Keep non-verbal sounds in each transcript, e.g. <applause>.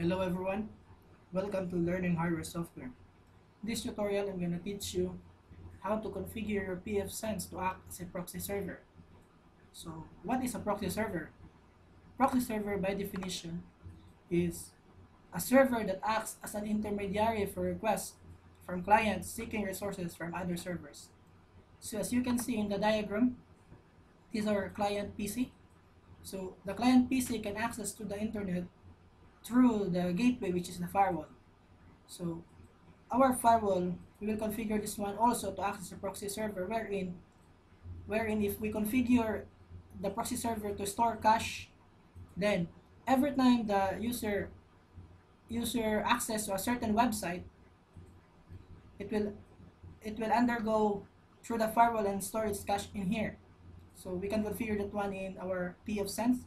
Hello everyone, welcome to Learning Hardware Software. In this tutorial, I'm going to teach you how to configure your pfSense to act as a proxy server. So, what is a proxy server? Proxy server by definition is a server that acts as an intermediary for requests from clients seeking resources from other servers. So as you can see in the diagram, is our client PC. So the client PC can access to the internet through the gateway which is the firewall. So our firewall, we will configure this one also to access the proxy server wherein wherein if we configure the proxy server to store cache, then every time the user user access to a certain website, it will it will undergo through the firewall and store its cache in here. So we can configure that one in our pfSense.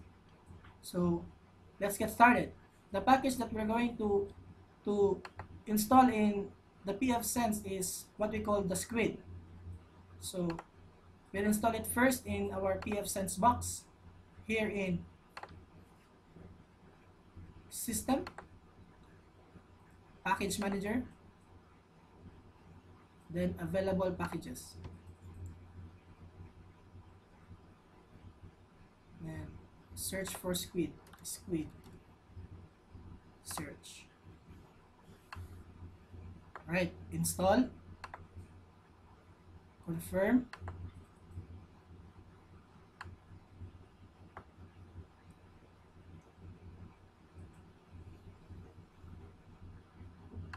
So let's get started. The package that we're going to to install in the pfSense is what we call the squid. So we'll install it first in our pfSense box here in system package manager then available packages then search for squid squid search. Right install. Confirm.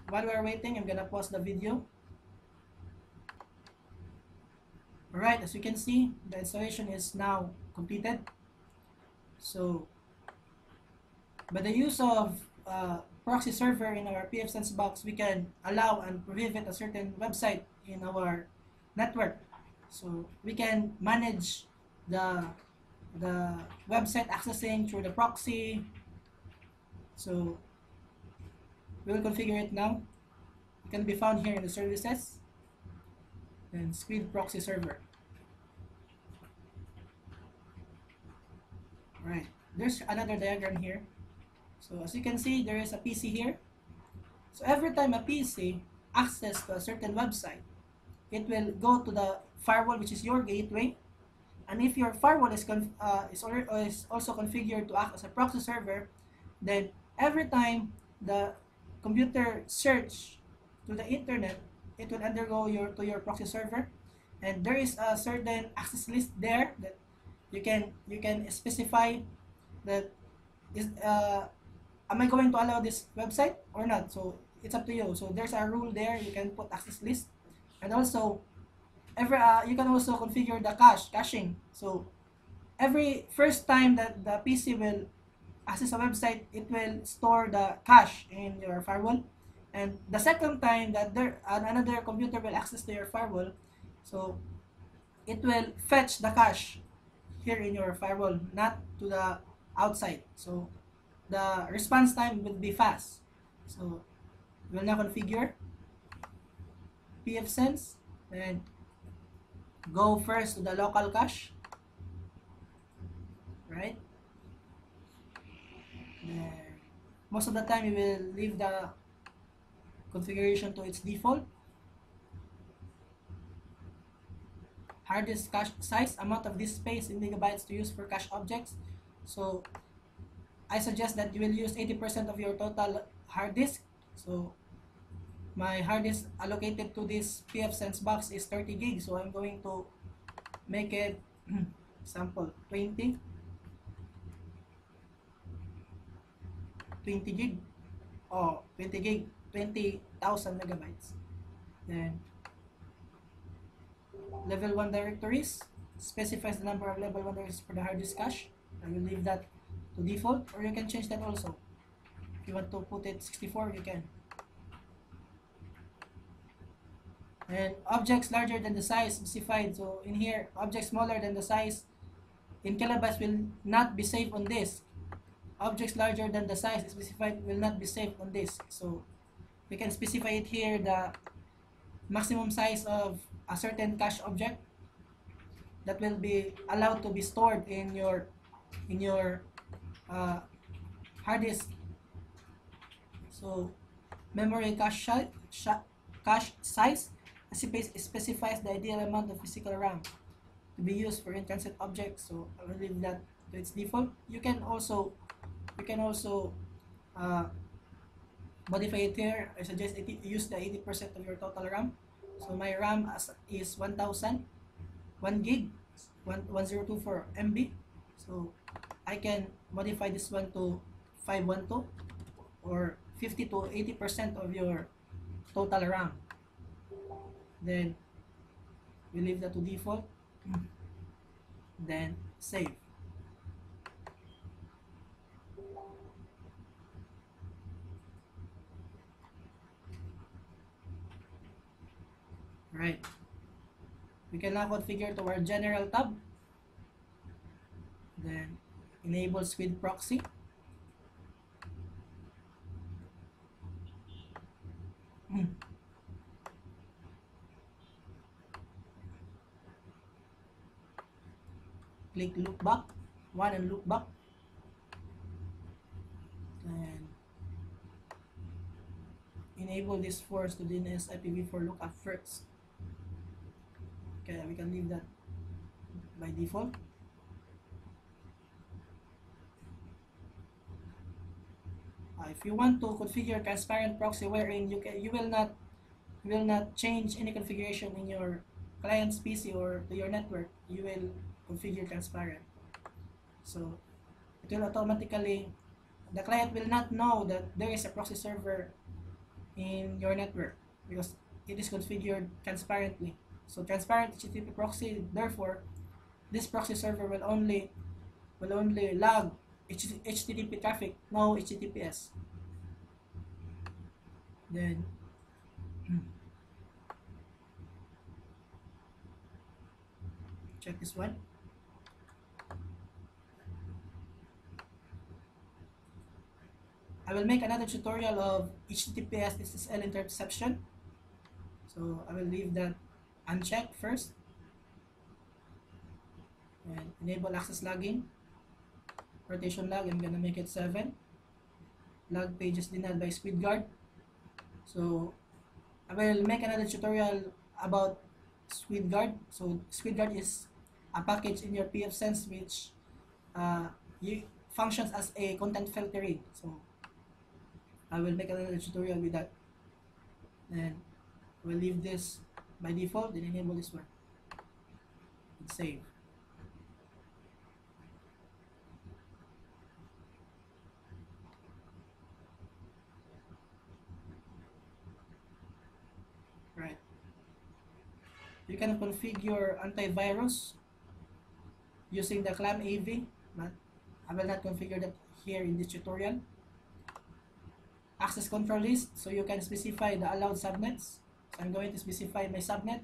While we're waiting I'm gonna pause the video. Alright as you can see the installation is now completed. So by the use of uh, proxy server in our pfSense box we can allow and prohibit a certain website in our network. So we can manage the the website accessing through the proxy. So we will configure it now. It can be found here in the services and squid proxy server. Right there's another diagram here so as you can see there is a PC here. So every time a PC access to a certain website it will go to the firewall which is your gateway. And if your firewall is, uh, is, is also configured to act as a proxy server then every time the computer search to the internet, it will undergo your to your proxy server, and there is a certain access list there that you can you can specify that is uh, am I going to allow this website or not? So it's up to you. So there's a rule there. You can put access list, and also every uh, you can also configure the cache caching. So every first time that the PC will access a website, it will store the cache in your firewall. And the second time that there another computer will access to your firewall, so it will fetch the cache here in your firewall, not to the outside. So the response time will be fast. So we'll now configure. pfSense and go first to the local cache, right? then most of the time you will leave the configuration to its default. Hard disk cache size. Amount of disk space in megabytes to use for cache objects. So I suggest that you will use 80% of your total hard disk. So my hard disk allocated to this pfSense box is 30 gig. So I'm going to make it <clears throat> sample 20 20 gig. Oh 20 gig 20,000 megabytes. Then level 1 directories. Specifies the number of level 1 directories for the hard disk cache. I will leave that to default or you can change that also. If you want to put it 64 you can. And objects larger than the size specified so in here objects smaller than the size in kilobytes will not be saved on disk. Objects larger than the size specified will not be saved on disk. So we can specify it here the maximum size of a certain cache object that will be allowed to be stored in your in your uh, hard disk So, memory cache, cache size specifies the ideal amount of physical RAM to be used for in-transit objects. So, I will leave that to its default. You can also you can also uh, modify it here. I suggest it, use the 80% of your total RAM. So my RAM is 1000, 1 gig, 1024 MB. So I can modify this one to 512 or 50 to 80% of your total RAM. Then we leave that to default. Then save. Right. We can now configure to our general tab. Enable Squid proxy. Hmm. Click loopback, one and loopback. And enable this force to DNS IPv4 lookup first. Okay, we can leave that by default. Uh, if you want to configure transparent proxy wherein you can you will not will not change any configuration in your client's PC or to your network, you will configure transparent. So it will automatically the client will not know that there is a proxy server in your network because it is configured transparently. So transparent HTTP proxy, therefore, this proxy server will only will only log HTTP traffic, no HTTPS. Then check this one. I will make another tutorial of HTTPS SSL interception. So I will leave that uncheck first and enable access logging rotation log I'm gonna make it 7 log pages denied by SquidGuard so I will make another tutorial about SquidGuard so SquidGuard is a package in your pfSense which uh, functions as a content filtering. So I will make another tutorial with that. And we'll leave this by default then enable this one. And save right you can configure antivirus using the ClamAV but I will not configure that here in this tutorial. Access control list so you can specify the allowed subnets. So I'm going to specify my subnet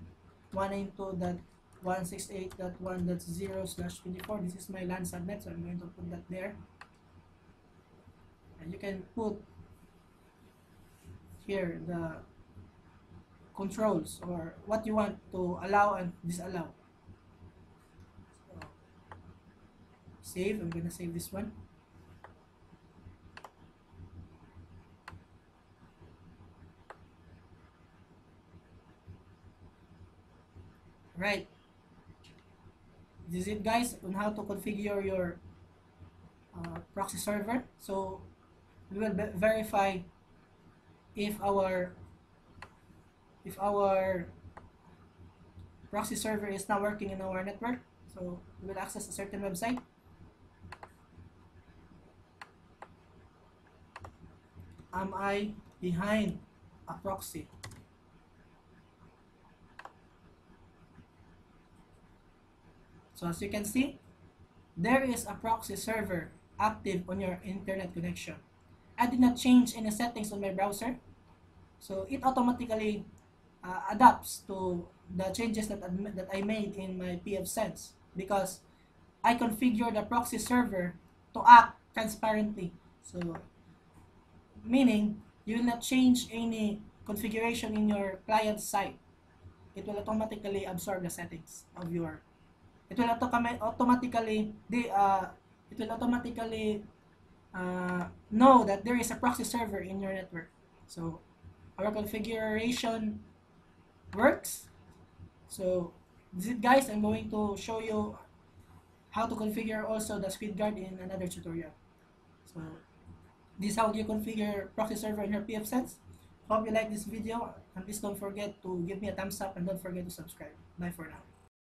192.168.1.0 slash 24 this is my LAN subnet so I'm going to put that there. And you can put here the controls or what you want to allow and disallow. So, save. I'm gonna save this one. Right. This is it guys on how to configure your uh, proxy server. So we will verify if our if our proxy server is not working in our network so we will access a certain website am I behind a proxy So as you can see, there is a proxy server active on your internet connection. I did not change any settings on my browser. So it automatically uh, adapts to the changes that, that I made in my pfSense because I configured the proxy server to act transparently. So meaning you will not change any configuration in your client side. It will automatically absorb the settings of your it will automatically the uh, it will automatically uh, know that there is a proxy server in your network. So our configuration works. So guys, I'm going to show you how to configure also the SquidGuard in another tutorial. So this is how you configure proxy server in your pfSense. Hope you like this video and please don't forget to give me a thumbs up and don't forget to subscribe. Bye for now.